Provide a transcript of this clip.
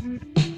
Mm-hmm.